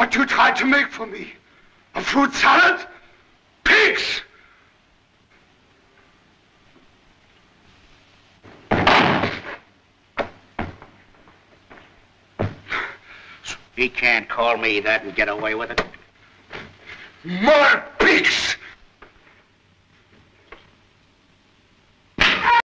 what you tried to make for me. A fruit salad? Pigs! He can't call me that and get away with it. Murder!